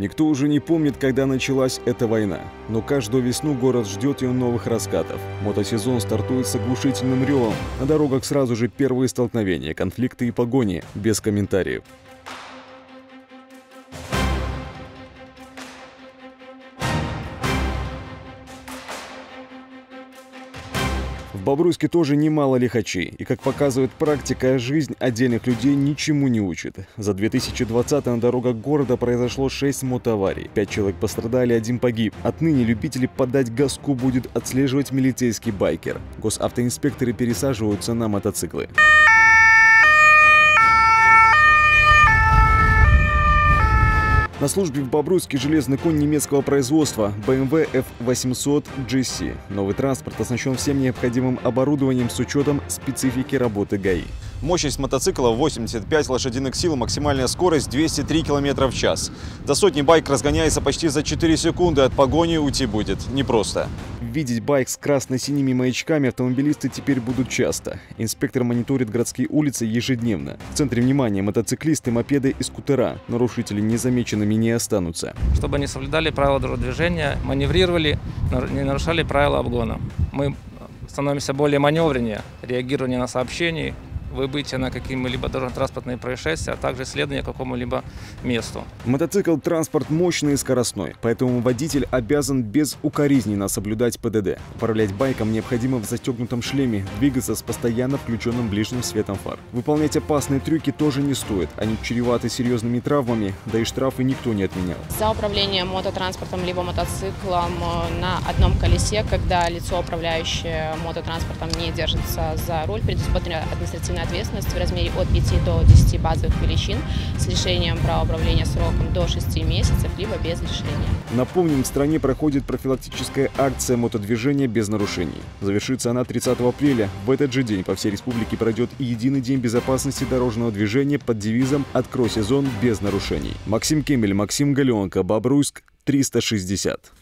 Никто уже не помнит, когда началась эта война, но каждую весну город ждет ее новых раскатов. Мотосезон стартует с оглушительным ревом, на дорогах сразу же первые столкновения, конфликты и погони, без комментариев. В Бобруйске тоже немало лихачей, и, как показывает практика, жизнь отдельных людей ничему не учит. За 2020 на дорогах города произошло 6 мотоаварий, 5 человек пострадали, один погиб. Отныне любители подать газку будет отслеживать милицейский байкер. Госавтоинспекторы пересаживаются на мотоциклы. На службе в Бобруйске железный конь немецкого производства BMW F800 GC. Новый транспорт оснащен всем необходимым оборудованием с учетом специфики работы ГАИ. Мощность мотоцикла 85 лошадиных сил, максимальная скорость 203 км в час. До сотни байк разгоняется почти за 4 секунды, от погони уйти будет непросто. Видеть байк с красно-синими маячками автомобилисты теперь будут часто. Инспектор мониторит городские улицы ежедневно. В центре внимания мотоциклисты, мопеды и скутера. Нарушители незамеченными не останутся. Чтобы они соблюдали правила дорожного движения, маневрировали, не нарушали правила обгона. Мы становимся более маневреннее, реагирование на сообщения, выбытие на какие-либо дорожно-транспортные происшествия, а также следование к какому-либо месту. Мотоцикл – транспорт мощный и скоростной, поэтому водитель обязан безукоризненно соблюдать ПДД. Управлять байком необходимо в застегнутом шлеме, двигаться с постоянно включенным ближним светом фар. Выполнять опасные трюки тоже не стоит, они чреваты серьезными травмами, да и штрафы никто не отменял. За управление мототранспортом либо мотоциклом э, на одном колесе, когда лицо, управляющее мототранспортом, не держится за руль, предусмотрено административное административная ответственность в размере от 5 до 10 базовых величин с лишением права управления сроком до 6 месяцев, либо без лишения. Напомним, в стране проходит профилактическая акция мотодвижения без нарушений. Завершится она 30 апреля. В этот же день по всей республике пройдет и единый день безопасности дорожного движения под девизом «Открой сезон без нарушений». Максим Кемель, Максим Галенко, Бобруйск, 360.